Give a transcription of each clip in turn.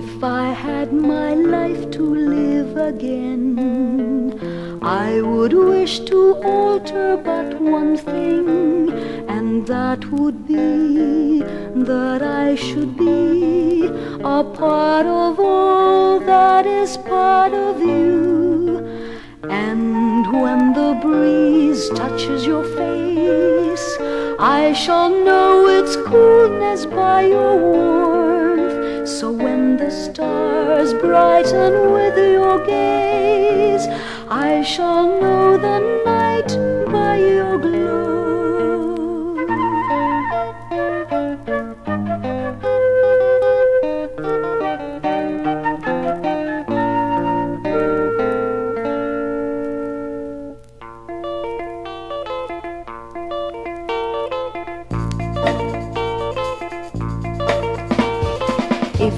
If I had my life to live again, I would wish to alter but one thing, and that would be that I should be a part of all that is part of you. And when the breeze touches your face, I shall know its coolness by your warmth. The stars brighten with your gaze, I shall know the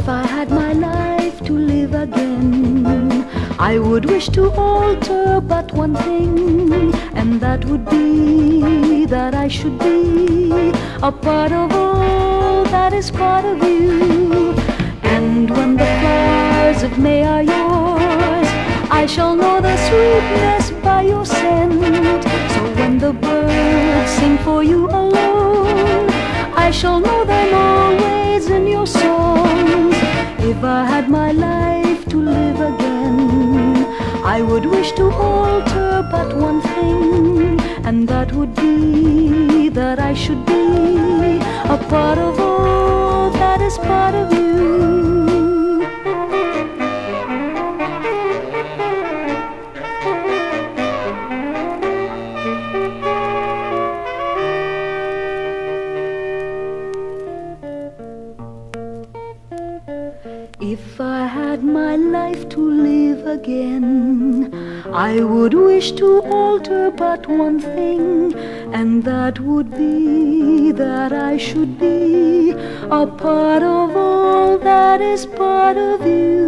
If I had my life to live again, I would wish to alter but one thing, and that would be that I should be a part of all that is part of you. And when the flowers of May are yours, I shall know the sweetness by your scent. So when the birds sing for you alone, I had my life to live again, I would wish to alter but one thing, and that would be that I should be a part of all that is part of you. If I had my life to live again, I would wish to alter but one thing, and that would be that I should be a part of all that is part of you.